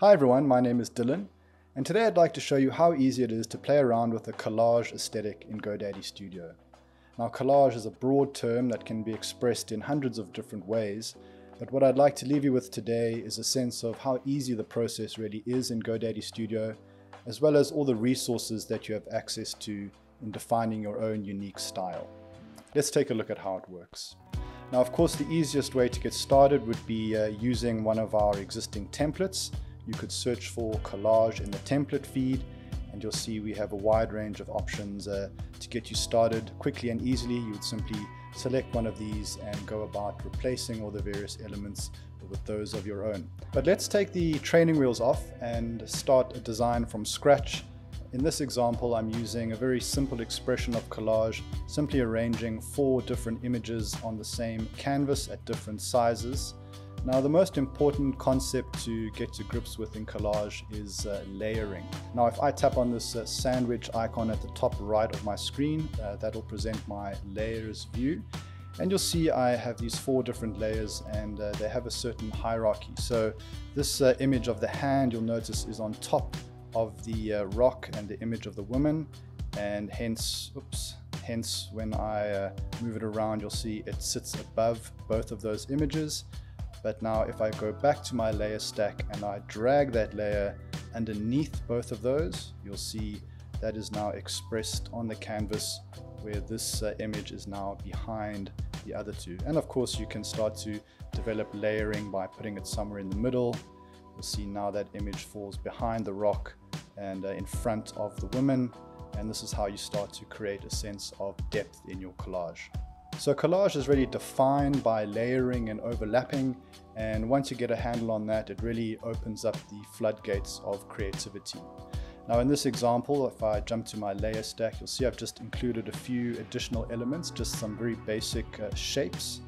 Hi everyone, my name is Dylan, and today I'd like to show you how easy it is to play around with the collage aesthetic in GoDaddy Studio. Now collage is a broad term that can be expressed in hundreds of different ways, but what I'd like to leave you with today is a sense of how easy the process really is in GoDaddy Studio, as well as all the resources that you have access to in defining your own unique style. Let's take a look at how it works. Now of course the easiest way to get started would be uh, using one of our existing templates you could search for collage in the template feed and you'll see we have a wide range of options uh, to get you started quickly and easily. You would simply select one of these and go about replacing all the various elements with those of your own. But let's take the training wheels off and start a design from scratch. In this example, I'm using a very simple expression of collage, simply arranging four different images on the same canvas at different sizes. Now the most important concept to get to grips with in collage is uh, layering. Now if I tap on this uh, sandwich icon at the top right of my screen, uh, that'll present my layers view. And you'll see I have these four different layers and uh, they have a certain hierarchy. So this uh, image of the hand you'll notice is on top of the uh, rock and the image of the woman and hence, oops, hence when I move it around you'll see it sits above both of those images. But now if I go back to my layer stack and I drag that layer underneath both of those, you'll see that is now expressed on the canvas where this uh, image is now behind the other two. And of course you can start to develop layering by putting it somewhere in the middle. You'll see now that image falls behind the rock and uh, in front of the woman. And this is how you start to create a sense of depth in your collage. So collage is really defined by layering and overlapping and once you get a handle on that it really opens up the floodgates of creativity. Now in this example if I jump to my layer stack you'll see I've just included a few additional elements just some very basic uh, shapes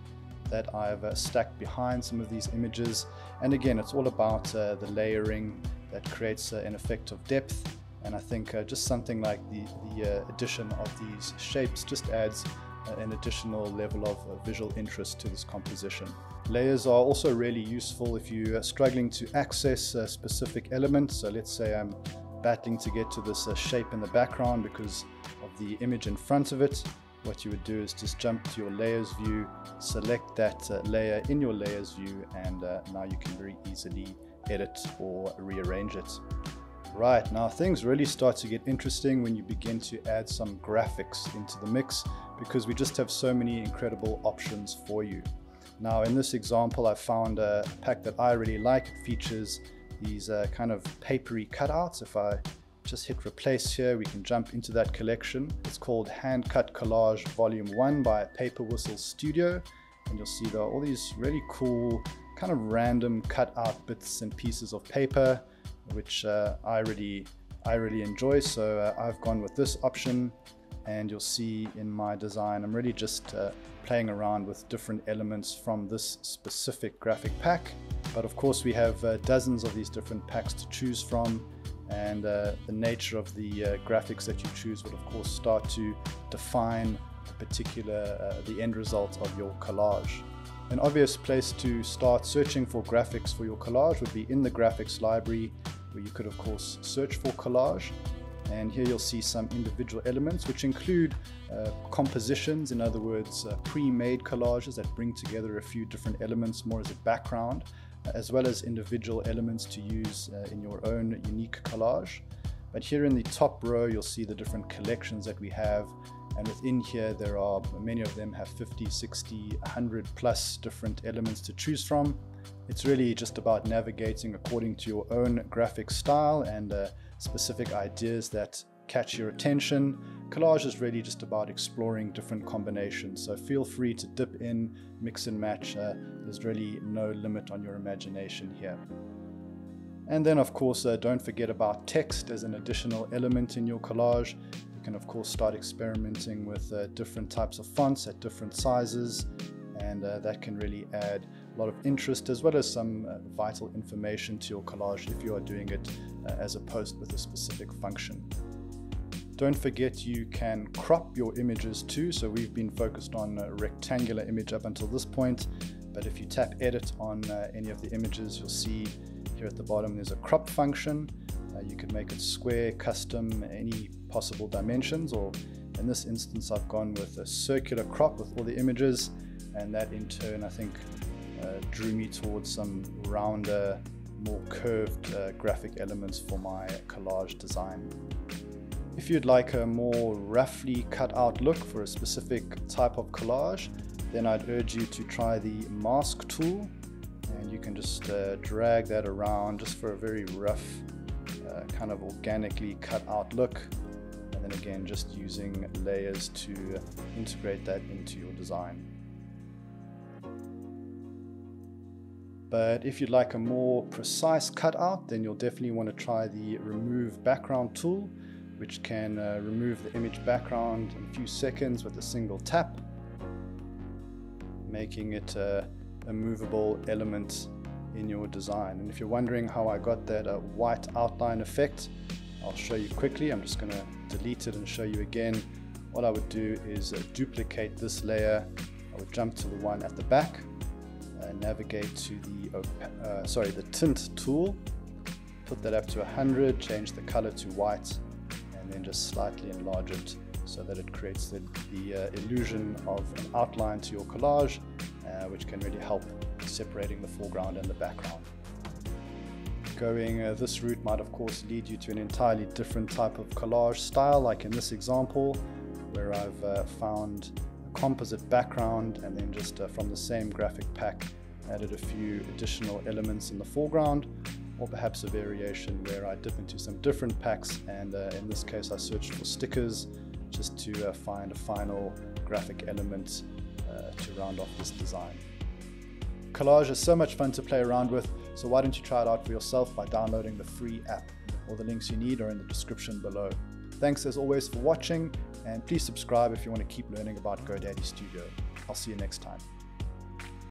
that I've uh, stacked behind some of these images and again it's all about uh, the layering that creates uh, an effect of depth and I think uh, just something like the, the uh, addition of these shapes just adds an additional level of visual interest to this composition. Layers are also really useful if you are struggling to access a specific element. So let's say I'm battling to get to this uh, shape in the background because of the image in front of it. What you would do is just jump to your layers view, select that uh, layer in your layers view, and uh, now you can very easily edit or rearrange it. Right, now things really start to get interesting when you begin to add some graphics into the mix because we just have so many incredible options for you. Now in this example I found a pack that I really like. It features these uh, kind of papery cutouts. If I just hit replace here we can jump into that collection. It's called Hand Cut Collage Volume 1 by Paper Whistle Studio and you'll see there are all these really cool kind of random cut out bits and pieces of paper which uh, I really I really enjoy. So uh, I've gone with this option and you'll see in my design I'm really just uh, playing around with different elements from this specific graphic pack. But of course we have uh, dozens of these different packs to choose from and uh, the nature of the uh, graphics that you choose will of course start to define a particular the end result of your collage. An obvious place to start searching for graphics for your collage would be in the graphics library where you could of course search for collage and here you'll see some individual elements which include uh, compositions, in other words, uh, pre-made collages that bring together a few different elements more as a background, uh, as well as individual elements to use uh, in your own unique collage. But here in the top row, you'll see the different collections that we have. And within here, there are many of them have 50, 60, 100 plus different elements to choose from. It's really just about navigating according to your own graphic style and uh, specific ideas that catch your attention. Collage is really just about exploring different combinations, so feel free to dip in, mix and match. Uh, there's really no limit on your imagination here. And then of course, uh, don't forget about text as an additional element in your collage. You can of course start experimenting with uh, different types of fonts at different sizes and uh, that can really add a lot of interest as well as some uh, vital information to your collage if you are doing it uh, as a post with a specific function. Don't forget you can crop your images too, so we've been focused on a rectangular image up until this point, but if you tap edit on uh, any of the images, you'll see Here at the bottom there's a crop function. Uh, you can make it square, custom, any possible dimensions or in this instance I've gone with a circular crop with all the images and that in turn I think uh, drew me towards some rounder, more curved uh, graphic elements for my collage design. If you'd like a more roughly cut out look for a specific type of collage, then I'd urge you to try the mask tool and you can just uh, drag that around just for a very rough kind of organically cut out look and then again just using layers to integrate that into your design. But if you'd like a more precise cutout, then you'll definitely want to try the remove background tool, which can uh, remove the image background in a few seconds with a single tap, making it uh, a movable element in your design. And if you're wondering how I got that uh, white outline effect, I'll show you quickly. I'm just going to delete it and show you again. What I would do is uh, duplicate this layer. I would jump to the one at the back uh, navigate to the uh, sorry the tint tool put that up to 100 change the color to white and then just slightly enlarge it so that it creates the, the uh, illusion of an outline to your collage uh, which can really help separating the foreground and the background going uh, this route might of course lead you to an entirely different type of collage style like in this example where I've uh, found a composite background and then just uh, from the same graphic pack added a few additional elements in the foreground or perhaps a variation where I dip into some different packs and uh, in this case I searched for stickers just to uh, find a final graphic element uh, to round off this design. Collage is so much fun to play around with so why don't you try it out for yourself by downloading the free app. All the links you need are in the description below. Thanks as always for watching and please subscribe if you want to keep learning about GoDaddy Studio. I'll see you next time.